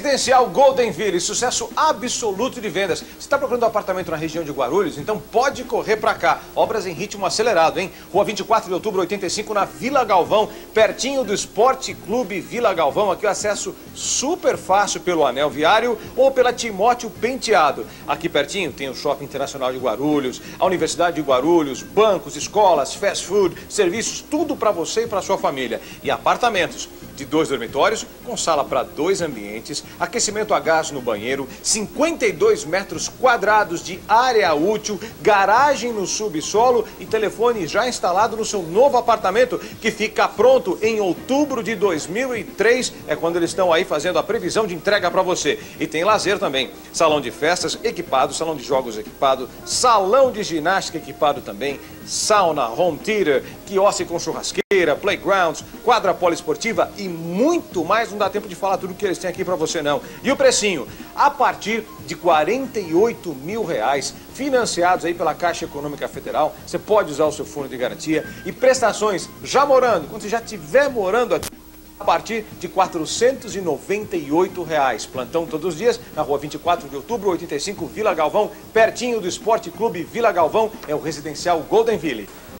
Residencial Goldenville, sucesso absoluto de vendas. Você está procurando um apartamento na região de Guarulhos? Então pode correr para cá. Obras em ritmo acelerado, hein? Rua 24 de outubro, 85, na Vila Galvão, pertinho do Esporte Clube Vila Galvão. Aqui o acesso super fácil pelo anel viário ou pela Timóteo Penteado. Aqui pertinho tem o Shopping Internacional de Guarulhos, a Universidade de Guarulhos, bancos, escolas, fast food, serviços, tudo para você e para sua família. E apartamentos de dois dormitórios, com sala para dois ambientes, aquecimento a gás no banheiro, 52 metros quadrados de área útil, garagem no subsolo e telefone já instalado no seu novo apartamento, que fica pronto em outubro de 2003. É quando eles estão aí fazendo a previsão de entrega para você. E tem lazer também. Salão de festas equipado, salão de jogos equipado, salão de ginástica equipado também, sauna, home theater, quiosque com churrasqueira, playgrounds, quadra poliesportiva e muito mais. Não dá tempo de falar tudo que eles têm aqui para você não. E o precinho? A partir de 48 mil reais, financiados aí pela Caixa Econômica Federal. Você pode usar o seu fundo de garantia e prestações já morando, quando você já estiver morando aqui a partir de 498 reais. Plantão todos os dias na rua 24 de outubro, 85, Vila Galvão, pertinho do Esporte Clube Vila Galvão, é o residencial Goldenville.